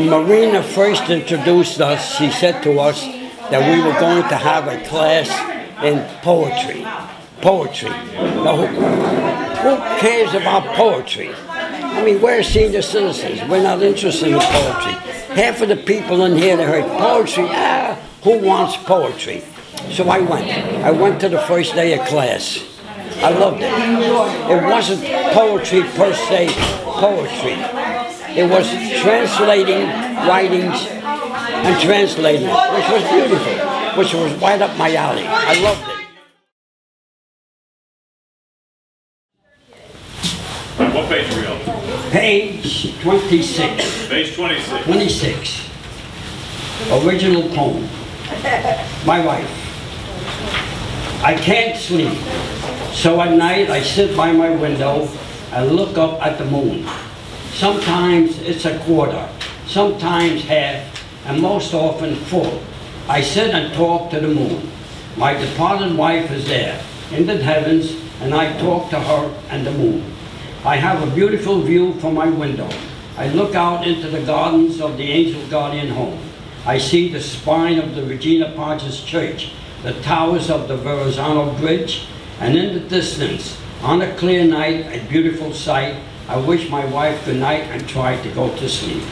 When Marina first introduced us, she said to us that we were going to have a class in poetry. Poetry. Now, who, who cares about poetry? I mean, we're senior citizens. We're not interested in poetry. Half of the people in here that heard poetry, ah, who wants poetry? So I went. I went to the first day of class. I loved it. It wasn't poetry per se, poetry. It was translating writings and translating, which was beautiful, which was right up my alley. I loved it. What page are we on? Page 26. Page 26. 26. Original poem. My wife. I can't sleep. So at night I sit by my window and look up at the moon. Sometimes it's a quarter, sometimes half, and most often full. I sit and talk to the moon. My departed wife is there in the heavens, and I talk to her and the moon. I have a beautiful view from my window. I look out into the gardens of the Angel Guardian home. I see the spine of the Regina Pacis Church, the towers of the Verrazano Bridge, and in the distance, on a clear night, a beautiful sight, I wish my wife good night and try to go to sleep.